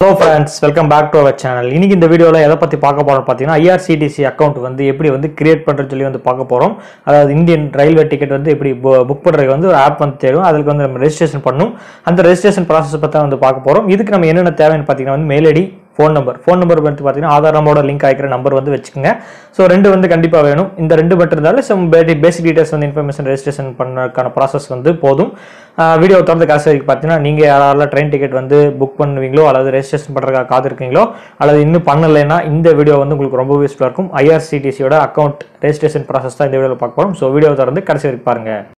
Hello friends welcome back to our channel இன்றைக்கி இந்த வீடியோவில் எதை பற்றி பார்க்க போகிறோம் பார்த்தீங்கன்னா ஐஆர்சிடிசி அக்கௌண்ட் வந்து எப்படி வந்து கிரியேட் பண்ணுறதுன்னு சொல்லி வந்து பார்க்க போகிறோம் அதாவது இந்தியன் ரயில்வே டிக்கெட் வந்து எப்படி புக் பண்ணுறதுக்கு வந்து ஒரு ஆப் வந்து தேடும். அதுக்கு வந்து நம்ம ரெஜிஸ்ட்ரேஷன் பண்ணும் அந்த ரெஜிஸ்ட்ரேஷன் ப்ராசஸ் பற்றி வந்து பார்க்க போகிறோம் இதுக்கு நம்ம என்னென்ன தேவைன்னு பார்த்தீங்கன்னா வந்து mail ID phone number phone number வந்து பார்த்தீங்கன்னா ஆதார் நம்பரோட லிங்க் ஆகிக்கிற நம்பர் வந்து வச்சுக்கோங்க. ஸோ ரெண்டு வந்து கண்டிப்பாக வேணும். இந்த ரெண்டு மட்டும் இருந்தாலும் சம் பேசிக் டீட்டெயில்ஸ் வந்து இன்ஃபர்மேஷன் ரெஜிஸ்ட்ரேஷன் பண்ணுறதுக்கான ப்ராசஸ் வந்து போதும். வீடியோ திறந்து காசு வரைக்கும் பார்த்தீங்கன்னா நீங்கள் யாரால ட்ரெயின் டிக்கெட் வந்து புக் பண்ணுவீங்களோ அல்லது ரெஜிஸ்ட்ரேஷன் பண்ணுறதுக்காக காத்திருக்கீங்களோ அல்லது இன்னும் பண்ணலைன்னா இந்த வீடியோ வந்து உங்களுக்கு ரொம்ப யூஸ்ஃபுல்லாக இருக்கும். ஐஆர்சிடிசியோட அக்கௌண்ட் ரெஜிஸ்ட்ரேஷன் ப்ராசஸ் தான் இந்த வீடியோவில் பார்க்க போகிறோம் ஸோ வீடியோ திறந்து கடைசி வரைக்கும் பாருங்கள்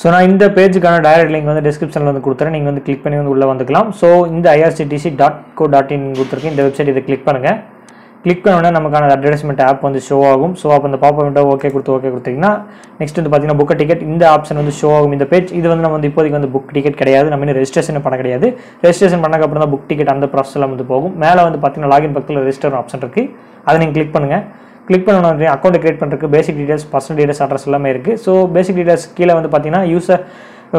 ஸோ நான் இந்த பேஜுக்கான டைரக்ட் லிங்க் வந்து டிஸ்கிரிப்ஷனில் வந்து கொடுத்துறேன். நீங்கள் வந்து கிளிக் பண்ணி வந்து உள்ளே வந்துக்கலாம். ஸோ இந்த IRCTC dot co dot in கொடுத்துருக்கேன் இந்த வெப்சைட் இதை கிளிக் பண்ணுங்கள் கிளிக் பண்ண உடனே நமக்கான அட்வர்டைஸ்மெண்ட் ஆப் வந்து ஷோ ஆகும். ஸோ அப்போ அந்த பாப்பா விண்டோ ஓகே கொடுத்து ஓகே கொடுத்தீங்கன்னா நெக்ஸ்ட் வந்து பார்த்தீங்கன்னா புக் டிக்கெட் இந்த ஆப்ஷன் வந்து ஷோ ஆகும் இந்த பேஜ் இது வந்து நம்ம வந்து இப்போதைக்கு வந்து புக் டிக்கெட் கிடையாது. நம்ம இன்னும் ரெஜிஸ்ட்ரேஷன் பண்ண கிடையாது. ரெஜிஸ்ட்ரேஷன் பண்ணக்கு அப்புறம் தான் புக் டிக்கெட் அந்த ப்ராசஸ்லாம் வந்து போகும். மேலே வந்து பார்த்தீங்கன்னா லாகின் பக்கத்தில் ரெஜிஸ்டர் ஆப்ஷன் இருக்குது அதை நீங்கள் கிளிக் பண்ணுங்கள் கிளிக் பண்ணணும் அக்கௌண்ட் கிரியேட் பண்ணுறதுக்கு basic details personal details address எல்லாமே இருக்குது ஸோ பேசிக் டீடைல்ஸ் கீழே வந்து பார்த்தீங்கன்னா user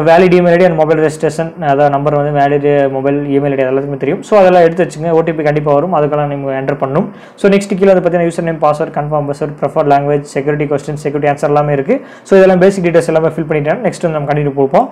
valid email ID and mobile registration அதாவது நம்பர் வந்து வேலிட் மொபைல் இமெயில் ஐடி எல்லாத்துக்குமே தெரியும். ஸோ அதெல்லாம் எடுத்து வச்சுங்க ஓடிபி கண்டிப்பாக வரும். அதுக்கெல்லாம் நீங்கள் என்டர் பண்ணணும். ஸோ நெக்ஸ்ட் கீழே வந்து பார்த்தீங்கன்னா user name password confirm password prefer language security question security answer எல்லாமே இருக்குது ஸோ இதெல்லாம் பேசிக் டீடைல்ஸ் எல்லாமே ஃபில் பண்ணிட்டேன். நெக்ஸ்ட் வந்து நம்ம கண்டினியூ கொடுப்போம்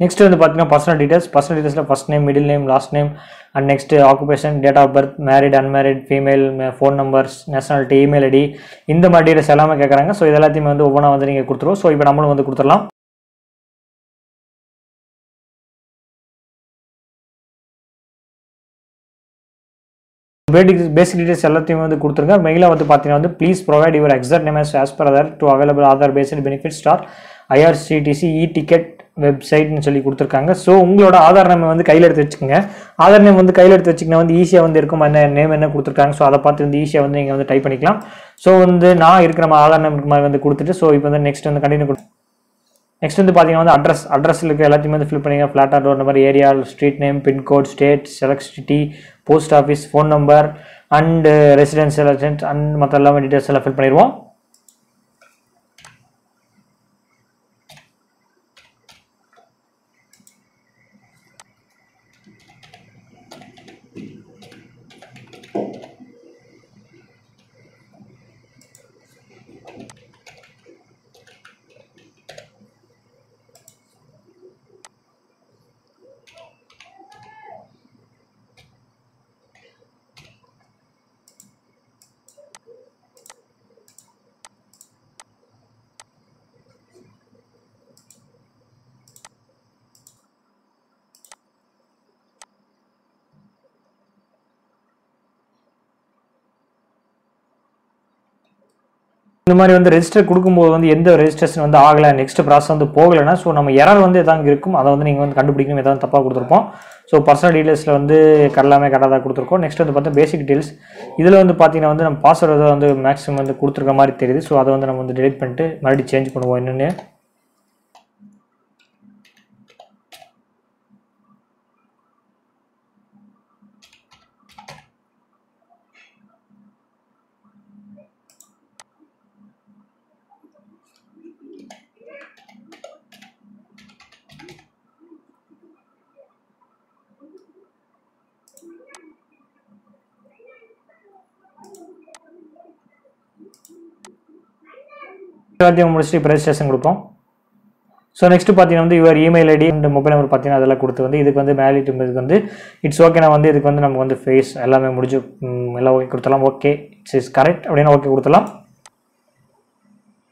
நெக்ஸ்ட் வந்து பார்த்தீங்கன்னா personal details personal டீடைல்ஸில் first name middle name last name and next occupation date of birth married unmarried female phone numbers nationality email ID இந்த மாதிரி டீடைல்ஸ் எல்லாமே கேட்குறாங்க ஸோ இது எல்லாத்தையுமே வந்து ஒவ்வொன்றா வந்து நீங்கள் கொடுத்துருவோம். ஸோ இப்போ நம்மளும் வந்து கொடுத்துடலாம். பேசிக் பேசிக் டீடைல்ஸ் எல்லாத்தையும் வந்து கொடுத்துருங்க. மெயிலாக வந்து பார்த்தீங்கன்னா வந்து please provide your exact name as per Aadhaar to available Aadhaar based benefit star IRCTC e ticket வெப்சைட்னு சொல்லி கொடுத்துருக்காங்க. ஸோ உங்களோட ஆதார் நேம் வந்து கையில் எடுத்து வச்சுக்கோங்க. ஆதார் நேம் வந்து கையில் எடுத்து வச்சிங்கன்னா வந்து ஈஸியாக வந்து இருக்கும். என்ன நேம் என்ன கொடுத்துருக்காங்க? ஸோ அதை பார்த்து வந்து ஈஸியாக வந்து நீங்கள் வந்து டைப் பண்ணிக்கலாம். ஸோ வந்து நான் இருக்கிற மாதிரி ஆதார் நேம் மாதிரி வந்து கொடுத்துட்டு ஸோ இப்போ வந்து நெக்ஸ்ட் வந்து கண்டினியூ கொடு நெக்ஸ்ட் வந்து பார்த்தீங்கன்னா வந்து அட்ரஸ் அட்ரஸ் இருக்க எல்லாத்தையுமே வந்து ஃபில் பண்ணிங்க flat door number area street name pincode state select city post office phone number and residence and மற்ற எல்லாமே டீட்டெயில்ஸ் எல்லாம் ஃபில் பண்ணிடுவோம். இந்த மாதிரி வந்து ரெஜிஸ்டர் கொடுக்கும்போது வந்து எந்த ரெஜிஸ்ட்ரேஷன் வந்து ஆகலை நெக்ஸ்ட் ப்ராசஸ் வந்து போகலைன்னா ஸோ நம்ம எரர் வந்து எதாவது இருக்கும் அதை வந்து நீங்கள் வந்து கண்டுபிடிக்கணும் எதாவது தப்பாக கொடுத்துருப்போம். ஸோ பர்சனல் டீடைல்ஸில் வந்து கடலாமே கரெக்டாக கொடுத்துருக்கோம். நெக்ஸ்ட் வந்து பார்த்தா பேசிக் டீடைல்ஸ் இதில் வந்து பார்த்தீங்கன்னா வந்து நம்ம பாஸ்வேர்டு வந்து மேக்ஸிமம் வந்து கொடுத்துருக்க மாதிரி தெரியுது. ஸோ அதை வந்து நம்ம வந்து டெலிட் பண்ணிட்டு மறுபடியும் சேஞ்ச் பண்ணுவோம் என்னென்னு டுவெல்த்தையும் முடிச்சுட்டு இப்போ ரெஜிஸ்ட்ரேஷன் கொடுப்போம். ஸோ நெக்ஸ்ட் பார்த்தீங்கன்னா வந்து இவர் email ID and mobile number பார்த்தீங்கன்னா அதெல்லாம் கொடுத்து வந்து இதுக்கு வந்து மேலிட் இதுக்கு வந்து இட்ஸ் ஓகே நான் வந்து இதுக்கு வந்து நமக்கு வந்து ஃபேஸ் எல்லாமே முடிஞ்சு எல்லாம் ஓகே கொடுத்தலாம் ஓகே இட்ஸ் இஸ் கரெக்ட் அப்படின்னு ஓகே கொடுத்தலாம்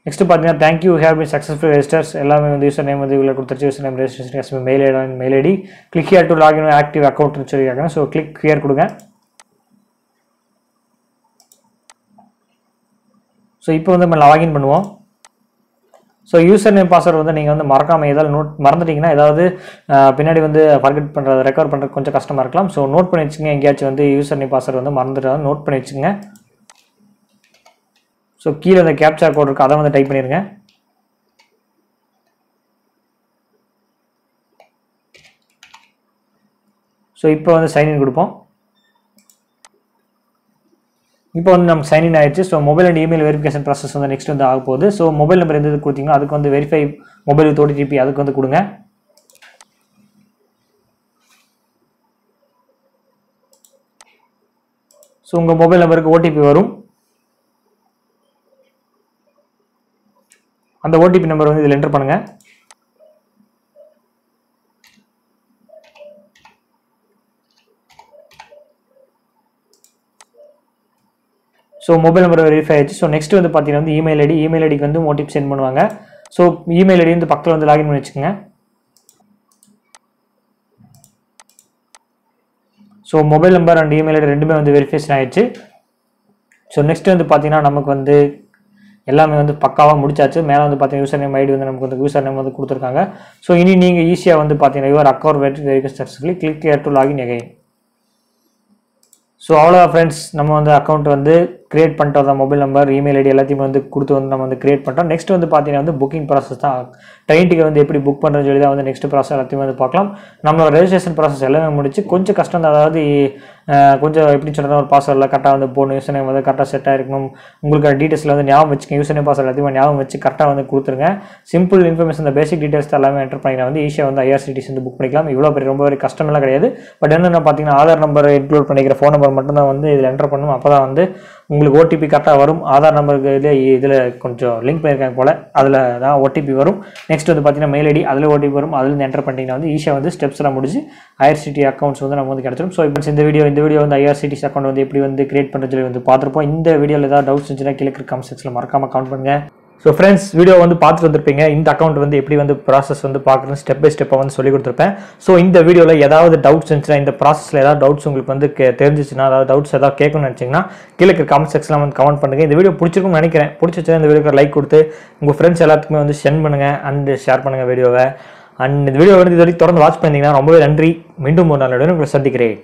நெக்ஸ்ட் பார்த்தீங்கன்னா thank you have been successful registers எல்லாமே வந்து யூசர் நேம் வந்து இவ்வளோ கொடுத்துருச்சு. User name registration mail ID mail ID click here to login active அக்கௌண்ட்னு சொல்லியிருக்காங்க. ஸோ கிளிக் ஹியர் கொடுங்க. ஸோ இப்போ வந்து நம்ம லாகின் பண்ணுவோம். ஸோ யூசர் நேம் பாஸ்வேர்டு வந்து நீங்கள் வந்து மறக்காமல் ஏதாவது நோட் மறந்துட்டீங்கன்னா ஏதாவது பின்னாடி வந்து ஃபர்கெட் பண்ணுறது ரெக்கவர் பண்ணுறது கொஞ்சம் கஷ்டமாக இருக்கலாம். ஸோ நோட் பண்ணி வச்சுங்க எங்கேயாச்சும் வந்து யூசர் நேம் பாஸ்வேர்டு வந்து மறந்துட்டு நோட் பண்ணி வச்சுங்க ஸோ கீழே அந்த கேப்சா கோட் இருக்குது அதை வந்து டைப் பண்ணிடுங்க ஸோ இப்போ வந்து சைன்இன் கொடுப்போம். இப்போ வந்து நமக்கு சைன்இன் ஆயிடுச்சு. So mobile and email verification process வந்து நெக்ஸ்ட் வந்து ஆக போகுது. ஸோ மொபைல் நம்பர் எந்த கொடுத்தீங்களோ அதுக்கு வந்து வெரிஃபை மொபைல் வித் ஓடிடிபி அதுக்கு வந்து கொடுங்க. ஸோ உங்கள் மொபைல் நம்பருக்கு ஓடிபி வரும். அந்த ஓடிபி நம்பர் வந்து இதில் என்டர் பண்ணுங்கள் ஸோ மொபைல் நம்பர் வெரிஃபை ஆயிடுச்சு. ஸோ நெக்ஸ்ட் வந்து பார்த்தீங்கன்னா வந்து இமெயில் ஐடி இமெயில் ஐடிக்கு வந்து ஓடிபி சென்ட் பண்ணுவாங்க. ஸோ இமெயில் ஐடி வந்து பக்கத்தில் வந்து லாகின் பண்ணி வச்சுக்கோங்க. So mobile number and email ID ரெண்டுமே வந்து வெரிஃபிகேஷன் ஆயிடுச்சு. ஸோ நெக்ஸ்ட் வந்து பார்த்தீங்கன்னா நமக்கு வந்து எல்லாமே வந்து பக்காவாக முடிச்சாச்சு. மேலே வந்து பார்த்தீங்கன்னா யூசர் நேம் ஐடி வந்து நமக்கு வந்து யூசர் நேம் வந்து கொடுத்துருக்காங்க. ஸோ இனி நீங்கள் ஈஸியாக வந்து பார்த்தீங்கன்னா your account verification successfully click here to login again so அவ்வளோ ஃப்ரெண்ட்ஸ் நம்ம வந்து அக்கௌண்ட் வந்து கிரியேட் பண்ணிட்டோம். மொபைல் நம்பர் இமெயில் ஐடி எல்லாத்தையும் வந்து கொடுத்து வந்து நம்ம வந்து க்ரியேட் பண்ணிட்டோம். நெக்ஸ்ட் வந்து பார்த்தீங்கன்னா வந்து புக்கிங் ப்ராசஸ் தான். ட்ரெயின் டிக்கெட் வந்து எப்படி புக் பண்ணுறதுன்னு சொல்லி தான் வந்து நெக்ஸ்ட் ப்ராசஸ் எல்லாத்தையும் வந்து பார்க்கலாம். நம்ம ரெஜிஸ்ட்ரேஷன் ப்ராசஸ் எல்லாமே முடிச்சு கொஞ்சம் கஷ்டம் தான். அதாவது கொஞ்சம் எப்படி சொல்கிறது ஒரு பாஸ்வேர்டில் கரெக்டாக வந்து போகணும் யூசர் நேம் வந்து கரெக்டாக செட் ஆகிருக்கணும் உங்களுக்கு டீட்டெயில்ஸில் வந்து ஞாபகம் வச்சுக்க யூசர் நேம் பாஸ்வேர்டு எல்லாத்தையும் ஞாபகம் வச்சு கரெக்டாக வந்து கொடுத்துருங்க. சிம்பிள் இன்ஃபர்மேஷன் இந்த பேசிக் டீட்டெயில்ஸ் எல்லாமே என்டர் பண்ணிங்கன்னா வந்து ஈஸியாக வந்து ஐஆர்சிடிசி வந்து புக் பண்ணிக்கலாம். இவ்வளோ பெரிய ரொம்ப பெரிய கஷ்டமெல்லாம் கிடையாது. பட் என்னென்ன பார்த்தீங்கன்னா ஆதார் நம்பர் இன்க்ளூட் பண்ணிக்கிற ஃபோன் நம்பர் மட்டும்தான் வந்து இதில் என்டர் பண்ணணும். அப்போ தான் வந்து உங்களுக்கு ஓடிபி கரெக்டாக வரும். ஆதார் நம்பருக்கு இதில் இதில் கொஞ்சம் லிங்க் பண்ணியிருக்காங்க போல். அதில் தான் ஓடிபி வரும். நெக்ஸ்ட் வந்து பார்த்தீங்கன்னா மெயில் ஐடி அதில் ஓடிபி வரும். அதில் என்டர் பண்ணிங்கன்னா வந்து ஈஸியாக வந்து ஸ்டெப்ஸ்லாம் முடிச்சு ஐஆர்சிடி அக்கௌண்ட்ஸ் வந்து நம்ம வந்து கிடச்சிடும் ஸோ இப்போ இந்த வீடியோ இந்த வீடியோ வந்து ஐஆர்சிடிஸ் அக்கௌண்ட் வந்து எப்படி வந்து கிரியேட் பண்ணுறது சொல்லி வந்து பார்த்துருப்போம். இந்த வீடியோவில் ஏதாவது டவுட்ஸ் இருந்துச்சுன்னா கீழே கமெண்ட் செக்ஷனில் மறக்காமல் கமெண்ட் பண்ணுங்க. ஸோ ஃப்ரெண்ட்ஸ் வீடியோ வந்து பார்த்துட்டு வந்திருப்பீங்க. இந்த அக்கௌண்ட் வந்து எப்படி வந்து ப்ராசஸ் வந்து பார்க்குறது ஸ்டெப் பை ஸ்டெப்பாக வந்து சொல்லி கொடுத்துருப்பேன். ஸோ இந்த வீடியோவில் ஏதாவது டவுட்ஸ் இருந்துச்சுன்னா இந்த ப்ராசஸில் ஏதாவது டவுட்ஸ் உங்களுக்கு வந்து தெரிஞ்சிச்சுன்னா அதாவது டவுட்ஸ் ஏதாவது கேட்கணும்னு நினச்சிங்கன்னா கீழே கமெண்ட் செக்ஷனில் வந்து கமெண்ட் பண்ணுங்கள் இந்த வீடியோ பிடிச்சிருக்கும்னு நினைக்கிறேன். பிடிச்சிச்சுன்னா இந்த வீடியோக்கு லைக் கொடுத்து உங்கள் ஃப்ரெண்ட்ஸ் எல்லாத்துக்குமே வந்து சென்ட் பண்ணுங்கள் அண்ட் ஷேர் பண்ணுங்கள் வீடியோவை அண்ட் இந்த வீடியோ வந்து இது வரைக்கும் தொடர்ந்து வாட்ச் பண்ணிங்கன்னா ரொம்பவே நன்றி. மீண்டும் ஒரு நாள் உங்களை சந்திக்கிறேன்.